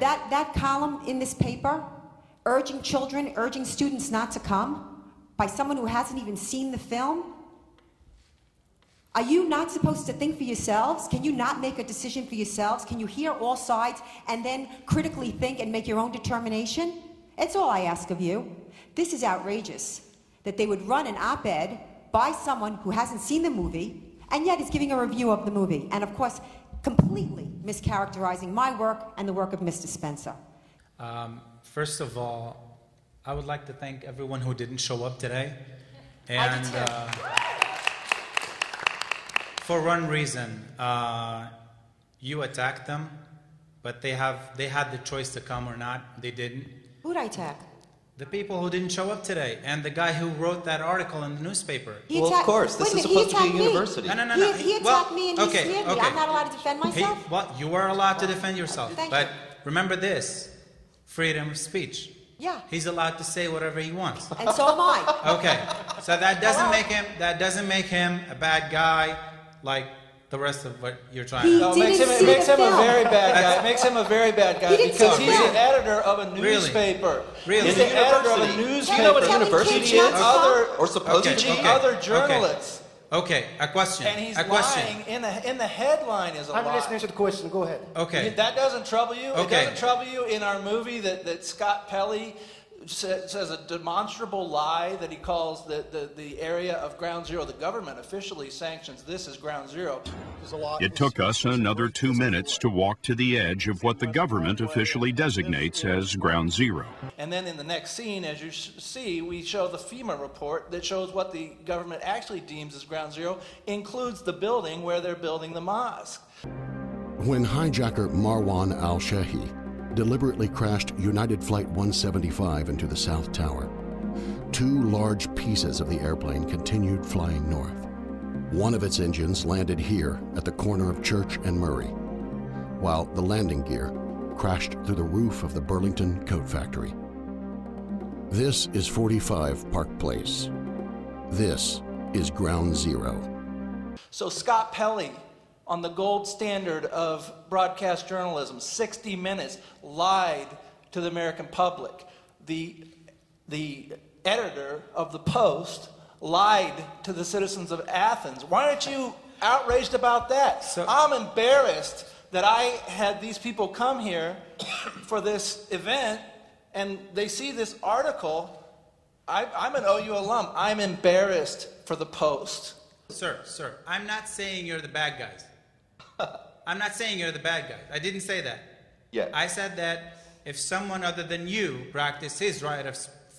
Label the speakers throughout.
Speaker 1: that that column in this paper, urging children, urging students not to come, by someone who hasn't even seen the film? Are you not supposed to think for yourselves? Can you not make a decision for yourselves? Can you hear all sides and then critically think and make your own determination? That's all I ask of you. This is outrageous that they would run an op ed by someone who hasn't seen the movie and yet is giving a review of the movie. And of course, completely mischaracterizing my work and the work of Mr. Spencer.
Speaker 2: Um, first of all, I would like to thank everyone who didn't show up today. And uh, for one reason, uh, you attacked them, but they have they had the choice to come or not. They didn't.
Speaker 1: Who'd I attack?
Speaker 2: The people who didn't show up today, and the guy who wrote that article in the newspaper.
Speaker 1: He
Speaker 3: Well, of course, this is supposed to be a
Speaker 1: attacked me.
Speaker 3: university.
Speaker 2: No, no, no,
Speaker 1: He,
Speaker 2: no.
Speaker 1: he
Speaker 2: Well,
Speaker 1: attacked me and he
Speaker 2: okay,
Speaker 1: smeared me. I'm not allowed to defend
Speaker 2: He,
Speaker 1: myself?
Speaker 2: well, you are allowed to defend yourself,
Speaker 1: Thank
Speaker 2: but
Speaker 1: you.
Speaker 2: remember this: freedom of speech.
Speaker 1: Yeah.
Speaker 2: He's allowed to say whatever he wants.
Speaker 1: And so am I.
Speaker 2: Okay, so that doesn't
Speaker 1: Hello?
Speaker 2: make him that doesn't make him a bad guy like the rest of what you're trying
Speaker 1: He
Speaker 2: to.
Speaker 4: No, it makes him,
Speaker 1: didn't
Speaker 4: it makes
Speaker 1: the
Speaker 4: him a very bad guy. It makes him a very bad guy
Speaker 1: He
Speaker 4: because he's
Speaker 1: film.
Speaker 4: the editor of a newspaper.
Speaker 2: Really? really?
Speaker 4: He's the editor of a newspaper.
Speaker 3: Do you know what a university is?
Speaker 1: not
Speaker 4: Other,
Speaker 3: Or supposed
Speaker 2: Okay,
Speaker 3: to
Speaker 4: teaching
Speaker 3: be?
Speaker 2: okay.
Speaker 4: other journalists.
Speaker 2: Okay, a question.
Speaker 4: And he's
Speaker 2: a question.
Speaker 4: lying in the, in the headline is a
Speaker 5: I'm
Speaker 4: lie.
Speaker 5: listening to the question. Go ahead.
Speaker 2: Okay.
Speaker 4: That doesn't trouble you? It doesn't trouble you in our movie that, that Scott Pelley sa- says a demonstrable lie that he calls the, the, the area of ground zero. The government officially sanctions this as ground zero.
Speaker 6: It took us another two minutes to walk to the edge of what the government officially designates as ground zero.
Speaker 4: And then in the next scene, as you see, we show the FEMA report that shows what the government actually deems as ground zero, includes the building where they're building the mosque.
Speaker 7: When hijacker Marwan al Shehhi deliberately crashed United Flight 175 into the South Tower, two large pieces of the airplane continued flying north. One of its engines landed here at the corner of Church and Murray, while the landing gear crashed through the roof of the Burlington Coat Factory. This is 45 Park Place. This is Ground Zero.
Speaker 4: So Scott Pelley, on the gold standard of broadcast journalism, 60 Minutes, lied to the American public. The, the editor of the Post lied to the citizens of Athens. Why aren't you outraged about that?
Speaker 2: So-
Speaker 4: I'm embarrassed that I had these people come here for this event and they see this article. I, I'm an OU alum. I'm embarrassed for the Post.
Speaker 2: Sir, sir, I'm not saying you're the bad guys. I'm not saying you're the bad guy. I didn't say that.
Speaker 3: Yeah.
Speaker 2: I said that if someone other than you practiced his right of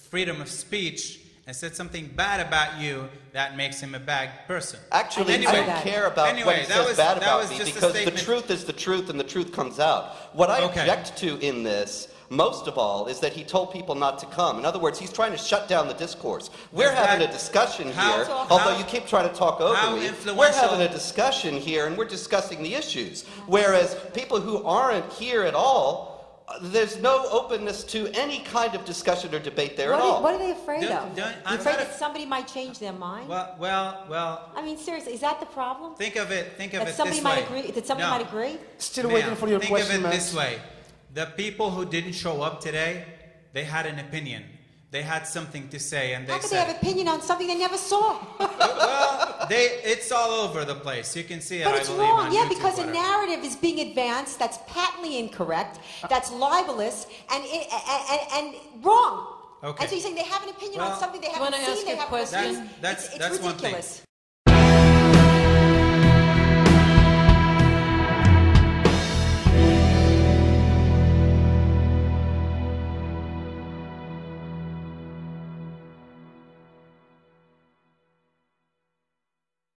Speaker 2: freedom of speech and said something bad about you, that makes him a bad person.
Speaker 3: Actually,
Speaker 2: Anyway-
Speaker 3: I don't care about
Speaker 2: anyway,
Speaker 3: what he
Speaker 2: that
Speaker 3: says
Speaker 2: was-
Speaker 3: bad about me because the truth is the truth and the truth comes out. What I
Speaker 2: Okay.
Speaker 3: object to in this, most of all, is that he told people not to come. In other words, he's trying to shut down the discourse. We're
Speaker 2: Is
Speaker 3: having a discussion
Speaker 2: how-
Speaker 3: here,
Speaker 2: how-
Speaker 3: although you keep trying to talk over me. We're having a discussion here and we're discussing the issues. Whereas people who aren't here at all, uh, there's no openness to any kind of discussion or debate there
Speaker 1: What
Speaker 3: at
Speaker 1: are,
Speaker 3: all.
Speaker 1: what are they afraid
Speaker 2: Don't-
Speaker 1: of?
Speaker 2: don't- I'm
Speaker 1: afraid that
Speaker 2: a-
Speaker 1: somebody might change their mind?
Speaker 2: Well, well, well.
Speaker 1: I mean, seriously, is that the problem?
Speaker 2: Think of it. Think of
Speaker 1: That
Speaker 2: it
Speaker 1: somebody
Speaker 2: this
Speaker 1: might
Speaker 2: way.
Speaker 1: agree- that somebody
Speaker 2: No.
Speaker 1: might agree?
Speaker 5: Still
Speaker 2: Ma'am,
Speaker 5: waiting for your
Speaker 2: think
Speaker 5: question,
Speaker 2: of it
Speaker 5: Max.
Speaker 2: this way: the people who didn't show up today, they had an opinion. They had something to say, and they
Speaker 1: How could
Speaker 2: said,
Speaker 1: they have an opinion on something they never saw?
Speaker 2: "Well, they, it's all over the place. You can see it.
Speaker 1: But
Speaker 2: I
Speaker 1: it's
Speaker 2: believe,
Speaker 1: wrong, yeah,
Speaker 2: YouTube,
Speaker 1: because a narrative is being advanced that's patently incorrect, that's libelous, and, and, and, and wrong.
Speaker 2: Okay.
Speaker 1: And so you're saying they have an opinion
Speaker 2: Well-
Speaker 1: on something they
Speaker 8: you
Speaker 1: haven't
Speaker 8: wanna
Speaker 1: seen,
Speaker 8: ask
Speaker 1: they
Speaker 8: a
Speaker 1: have
Speaker 8: question?
Speaker 2: That's that's
Speaker 1: it's, it's
Speaker 2: that's one thing.
Speaker 1: ridiculous.